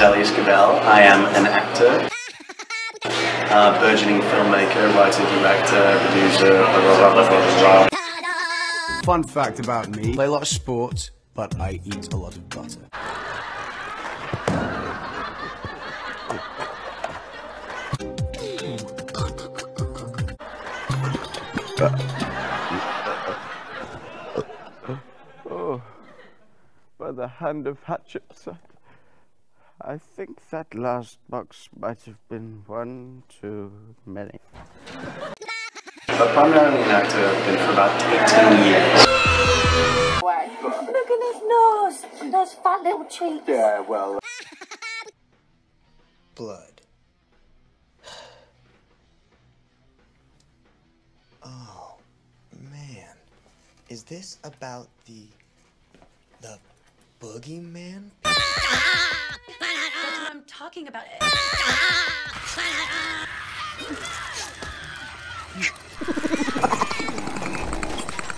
is Elyes Gabel. I am an actor, uh, burgeoning filmmaker, writer, director, producer, blah, blah, blah, blah, blah. Fun fact about me, play a lot of sports, but I eat a lot of butter. Oh, by the hand of Hatchet. I think that last box might have been one too many. But primarily an actor, I've been for about 18 years. Look at his nose. Those fat little cheeks. Yeah, well. Blood. Oh, man. Is this about the. the boogeyman? I'm talking about.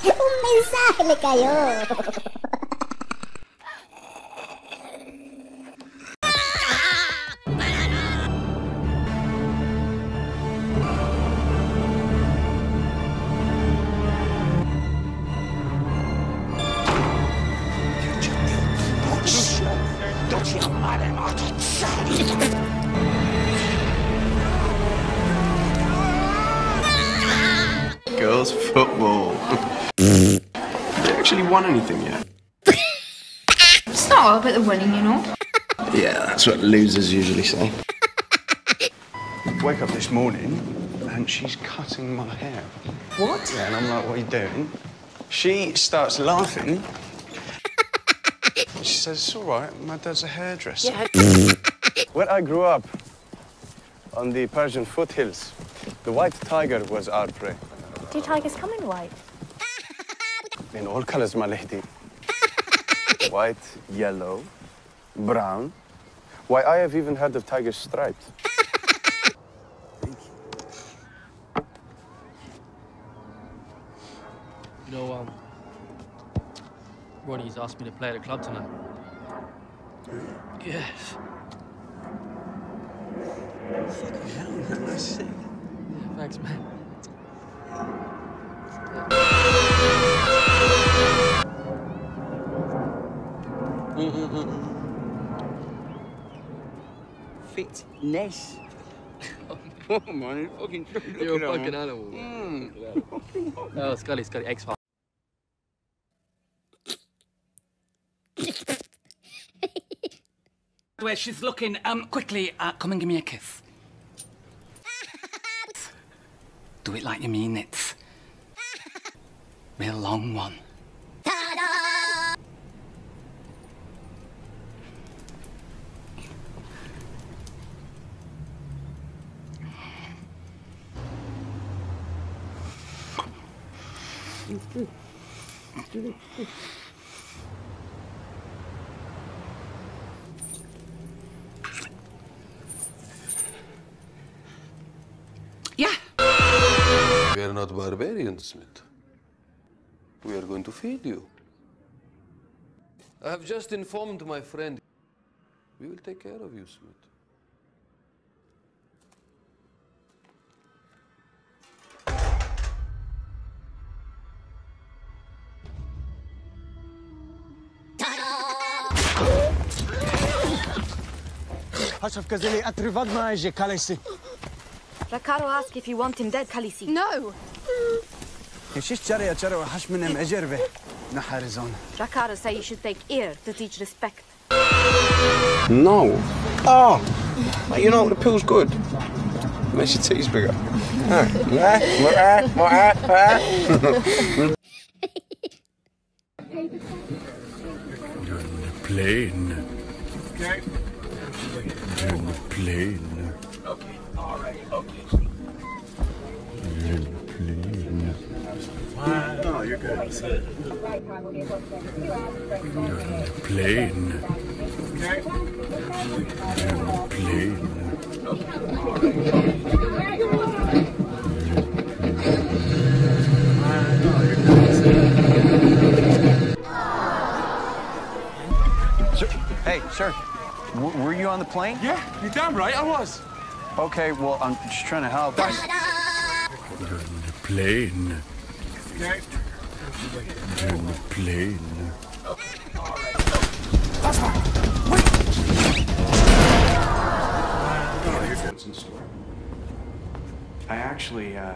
Un mensaje le cayó. Girls football. they actually won anything yet? It's not all about the winning, you know. Yeah, that's what losers usually say. Wake up this morning and she's cutting my hair. What? Yeah, and I'm like, what are you doing? She starts laughing. She says, it's all right, my dad's a hairdresser. When I grew up on the Persian foothills, the white tiger was our prey. Do tigers come in white? In all colors, my lady. White, yellow, brown. Why, I have even heard of tigers striped. You know, um, Ronnie's asked me to play at a club tonight. Yes. Fucking hell, man, that's sick. Yeah, thanks, man. Fitness. oh man, you fucking You're a fucking animal. man. Hmm. Oh, Scully, Scully, X Where she's looking, um, quickly, uh, come and give me a kiss. Do it like you mean it. Real long one. We are not barbarians, Smith. We are going to feed you. I have just informed my friend. We will take care of you, Smith. Hasaf Kazili atrivadna je khaleesi. Rakharo asked if you want him dead, Khaleesi. No. Shish chari achara wa hash minem ejerve. Naharizon. Rakharo say you should take ear to teach respect. No. Oh, you know the pill's good. Makes your titties bigger. Ah. Eh? Plane. Eh? Eh? In the plane. Okay, all right, okay. In the plane. No, you're good. In the plane. Plane. Sir, hey, sir. Were you on the plane? Yeah, you're damn right I was. Okay, well, I'm just trying to help. On the plane. On the plane. I actually uh,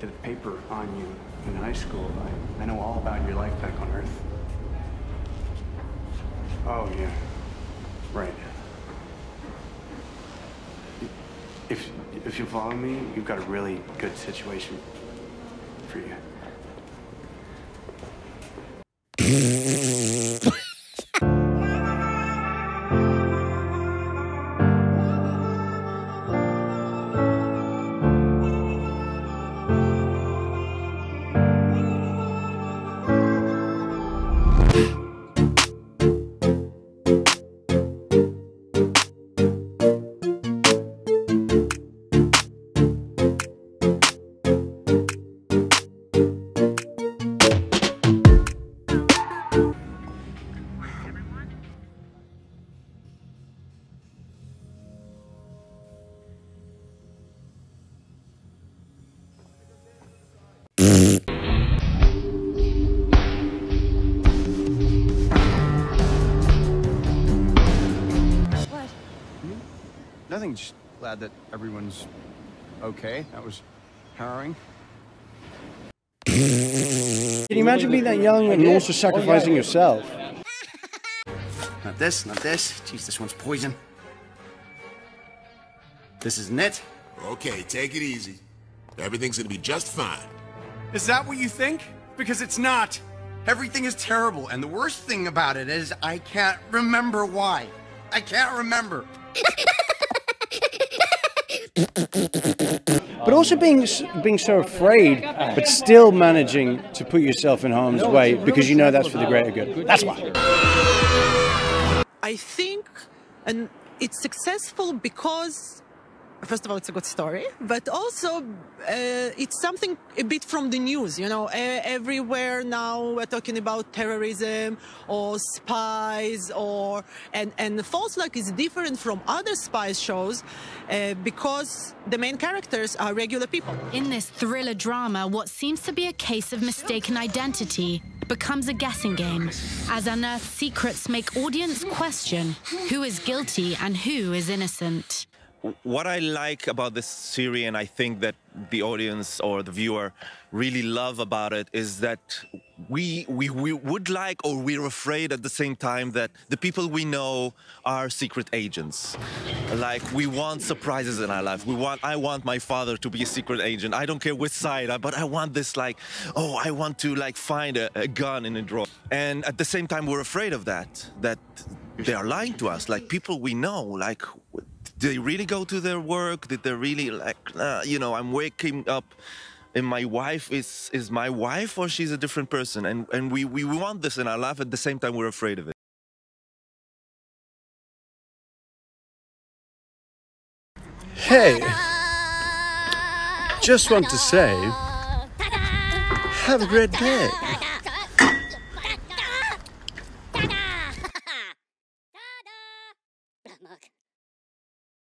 did a paper on you in high school. I, I know all about your life back on Earth. Oh, yeah. Right. If, you follow me, you've got a really good situation for you. Nothing, just glad that everyone's okay. That was harrowing. Can you imagine being that young and also sacrificing yourself? Not this, not this. Jeez, this one's poison. This isn't it. Okay, take it easy. Everything's gonna be just fine. Is that what you think? Because it's not. Everything is terrible, and the worst thing about it is I can't remember why. I can't remember. But also being being so afraid, but still managing to put yourself in harm's way because you know that's for the greater good. That's why. I think, and it's successful because, first of all, it's a good story, but also uh, it's something a bit from the news. You know, everywhere now we're talking about terrorism or spies, or and and False Flag is different from other spy shows uh, because the main characters are regular people. In this thriller drama, what seems to be a case of mistaken identity becomes a guessing game, as unearthed secrets make audience question who is guilty and who is innocent. What I like about this series, and I think that the audience or the viewer really love about it, is that we, we we would like or we're afraid at the same time that the people we know are secret agents. Like we want surprises in our life. We want I want my father to be a secret agent. I don't care which side, but I want this like oh I want to like find a, a gun in a drawer. And at the same time we're afraid of that that they are lying to us. Like people we know like did they really go to their work? Did they really like, uh, you know, I'm waking up and my wife is is my wife or she's a different person? And and we we want this in our life at the same time we're afraid of it. Hey, just want to say, have a great day.